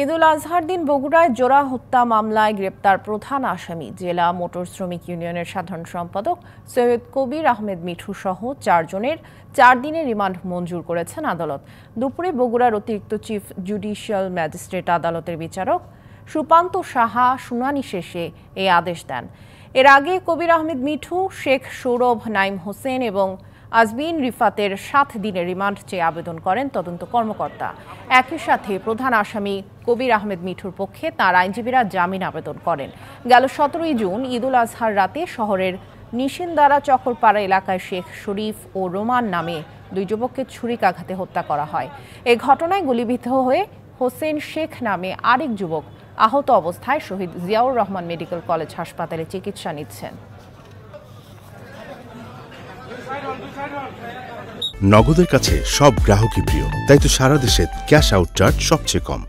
ঈদুল আজহার দিন বগুড়ায় জোড়া হত্যা মামলায় গ্রেপ্তার প্রধান আসামি। জেলা মোটর শ্রমিক ইউনিয়নের সাধারণ সম্পাদক সৈয়দ কবির আহমেদ মিঠু সহ চারজনের চার দিনের রিমান্ড মঞ্জুর করেছেন আদালত। দুপুরে বগুড়ার অতিরিক্ত চিফ জুডিশিয়াল ম্যাজিস্ট্রেট আদালতের বিচারক সুপান্ত সাহা শুনানি শেষে এই আদেশ দেন। এর আগে কবির আহমেদ মিঠু, শেখ সৌরভ, নাইম হোসেন এবং আজমিন রিফাতের সাত দিনের রিমান্ড চেয়ে আবেদন করেন তদন্ত কর্মকর্তা। একই সাথে প্রধান আসামি কবির আহমেদ মিঠুর পক্ষে তার আইনজীবীরা জামিন আবেদন করেন। গেল সতেরোই জুন ঈদুল আজহার রাতে শহরের নিশিন্দারা চকরপাড়া এলাকায় শেখ শরীফ ও রোমান নামে দুই যুবককে ছুরিকাঘাতে হত্যা করা হয়। এ ঘটনায় গুলিবিদ্ধ হয়ে হোসেন শেখ নামে আরেক যুবক আহত অবস্থায় শহীদ জিয়াউর রহমান মেডিকেল কলেজ হাসপাতালে চিকিৎসা নিচ্ছেন। নগদের কাছে সব গ্রাহকই প্রিয় তাই তো সারা দেশে ক্যাশ আউট চার্জ সবচেয়ে কম।